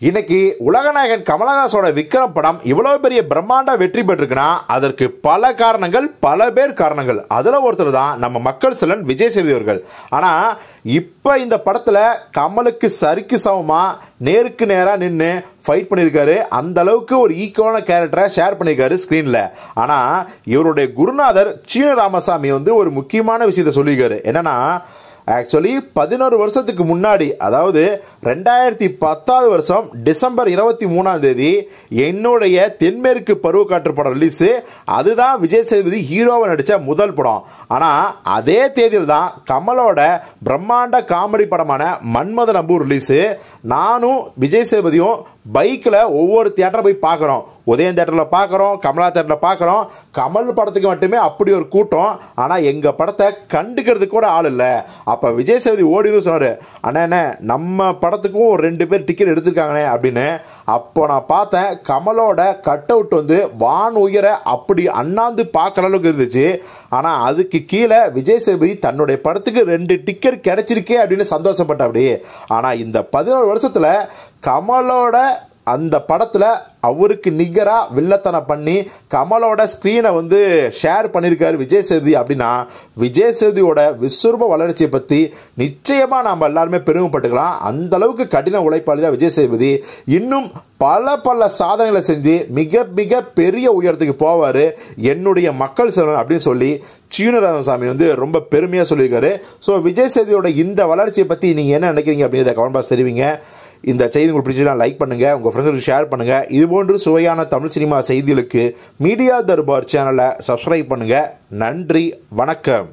இன்னைக்கு உலகநாயகன் கமலஹாசோட விக்ரம் படம் இவ்வளவு பெரிய பிரம்மாண்ட வெற்றி பெற்றிருக்குன்னா அதற்கு பல காரணங்கள் பல பேர் காரணங்கள். அதுல ஒருத்தர் தான் நம்ம மக்கள் சிலன் விஜய் சேதுபதி அவர்கள். ஆனா இப்ப இந்த படத்துல கமலுக்கு சரிக்கு சமமா நேருக்கு நேரா நின்று ஃபைட் பண்ணியிருக்காரு. அந்த அளவுக்கு ஒரு ஈக்குவலான கேரக்டரை ஷேர் பண்ணியிருக்காரு ஸ்க்ரீனில் ஆனால் இவருடைய குருநாதர் சீன ராமசாமி வந்து ஒரு முக்கியமான விஷயத்தை சொல்லியிருக்காரு. என்னன்னா ஆக்சுவலி பதினோரு வருஷத்துக்கு முன்னாடி அதாவது ரெண்டாயிரத்தி பத்தாவது வருஷம் டிசம்பர் இருபத்தி மூணாம் தேதி என்னுடைய தென்மேற்கு பருவக்காற்று படம் ரிலீஸு அதுதான் விஜய் சேதுபதி ஹீரோவை நடித்த முதல் படம். ஆனால் அதே தேதியில் தான் கமலோட பிரம்மாண்ட காமெடி படமான மன்மத நம்பூர் ரிலீஸு நானும் விஜய் சேதுபதியும் பைக்கில் ஒவ்வொரு தியேட்டரை போய் பார்க்குறோம். உதயம் தேட்டரில் பார்க்குறோம் கமலா தேட்டரில் பார்க்குறோம். கமல் படத்துக்கு மட்டுமே அப்படி ஒரு கூட்டம். ஆனால் எங்கள் படத்தை கண்டுக்கிறதுக்கு கூட ஆள் இல்லை. அப்போ விஜய் சேதுபதி ஓடி வந்து சொன்னார் அண்ணா என்ன நம்ம படத்துக்கும் ஒரு ரெண்டு பேர் டிக்கெட் எடுத்திருக்காங்கண்ணே அப்படின்னு. அப்போ நான் பார்த்தேன் கமலோட கட் அவுட் வந்து வான் உயர அப்படி அண்ணாந்து பார்க்குற அளவுக்கு இருந்துச்சு. ஆனால் அதுக்கு கீழே விஜய் சேதுபதி தன்னுடைய படத்துக்கு ரெண்டு டிக்கெட் கிடைச்சிருக்கே அப்படின்னு சந்தோஷப்பட்ட அப்படி ஆனால் இந்த பதினோரு வருஷத்தில் கமலோட அந்த படத்தில் அவருக்கு நிகராக வில்லத்தனம் பண்ணி கமலோட ஸ்க்ரீனை வந்து ஷேர் பண்ணியிருக்காரு விஜய் சேதுபதி. அப்படின்னா விஜய் சேதுபதியோட விஸ்வரூப வளர்ச்சியை பற்றி நிச்சயமாக நாம் எல்லாருமே பெருமைப்பட்டுக்கலாம். அந்த அளவுக்கு கடின உழைப்பாளி தான் விஜய் சேதுபதி. இன்னும் பல பல சாதனைகளை செஞ்சு மிக மிக பெரிய உயரத்துக்கு போவார். என்னுடைய மக்கள் செல்வன் அப்படின்னு சொல்லி சீனராமசாமி வந்து ரொம்ப பெருமையாக சொல்லியிருக்காரு. ஸோ விஜய் சேதுபதியோட இந்த வளர்ச்சியை பற்றி நீங்கள் என்ன நினைக்கிறீங்க அப்படின்றத கவனமாக தெரிவிங்க. இந்த செய்தி உங்களுக்கு பிடிச்சதுனா லைக் பண்ணுங்கள் உங்கள் ஃப்ரெண்ட்ஸுக்கு ஷேர் பண்ணுங்கள் இதுபோன்று சுவையான தமிழ் சினிமா செய்திகளுக்கு மீடியா தர்பார் சேனலை சப்ஸ்கிரைப் பண்ணுங்கள் நன்றி வணக்கம்.